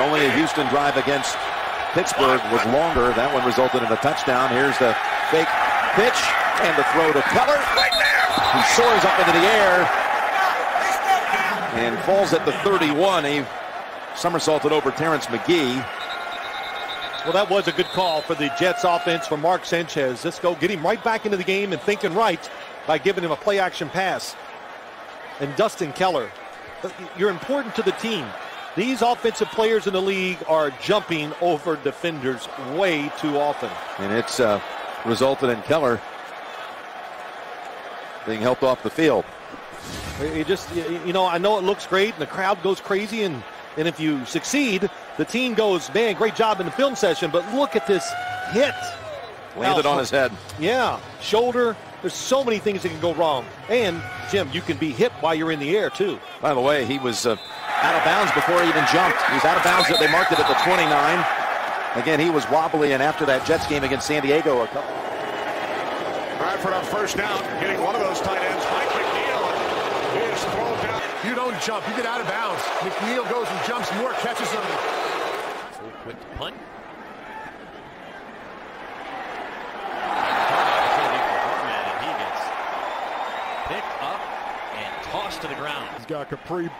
Only a Houston drive against Pittsburgh was longer. That one resulted in a touchdown. Here's the fake pitch and the throw to Keller. Right there. He soars up into the air and falls at the 31. He somersaulted over Terrence McGee. Well, that was a good call for the Jets offense for Mark Sanchez. Let's go get him right back into the game and thinking right by giving him a play action pass. And Dustin Keller, you're important to the team. These offensive players in the league are jumping over defenders way too often. And it's uh, resulted in Keller being helped off the field. You just, you know, I know it looks great and the crowd goes crazy and and if you succeed, the team goes, man, great job in the film session, but look at this hit. Landed on his head. Yeah, shoulder. There's so many things that can go wrong. And, Jim, you can be hit while you're in the air, too. By the way, he was uh, out of bounds before he even jumped. He was out of bounds. They marked it at the 29. Again, he was wobbly, and after that Jets game against San Diego, a couple. Bradford on first down, getting one of those tight ends. Mike McNeill is thrown down. You don't jump, you get out of bounds. McNeill goes and jumps more, catches them. So quick punt. Picked up and tossed to the ground. He's got Kapri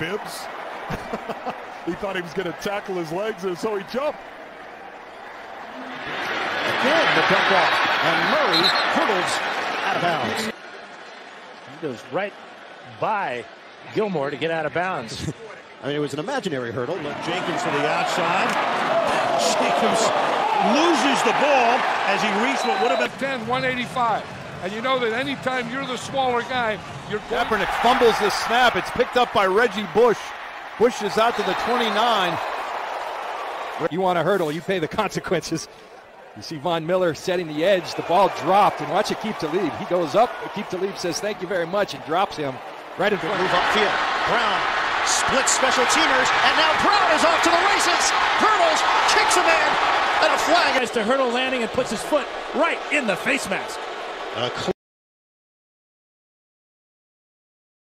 Bibbs. he thought he was going to tackle his legs, and so he jumped. Again, the pick off, and Murray hurdles out of bounds. He goes right by Gilmore to get out of bounds. I mean, it was an imaginary hurdle. But Jenkins to the outside. Jenkins loses the ball as he reached what would have been 10, 185. And you know that anytime you're the smaller guy, you're going. Kaepernick fumbles the snap. It's picked up by Reggie Bush. Bush is out to the 29. You want a hurdle, you pay the consequences. You see Von Miller setting the edge. The ball dropped, and watch Aqib Talib. He goes up. Aqib Talib says, Thank you very much, and drops him right in front. Move upfield. Brown splits special teamers, and now Brown is off to the races. Hurdles, kicks a man, and a flag. As to hurdle landing and puts his foot right in the face mask. A